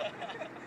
Dang.